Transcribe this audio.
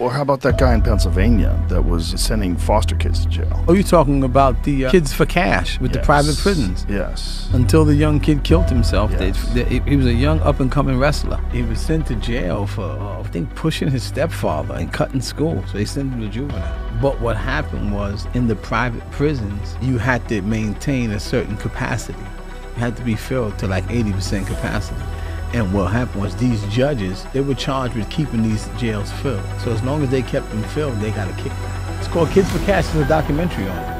Or how about that guy in Pennsylvania that was sending foster kids to jail? Oh, you're talking about the uh, kids for cash with the private prisons. Yes. Until the young kid killed himself. Yes. they- he- he was a young up and coming wrestler. He was sent to jail for, uh, I think, pushing his stepfather and cutting school. So they sent him to juvenile. But what happened was in the private prisons, you had to maintain a certain capacity. You had to be filled to like 80% capacity. And what happened was these judges, they were charged with keeping these jails filled. So as long as they kept them filled, they got a kickback. It's called Kids for Cash. There's a documentary on it.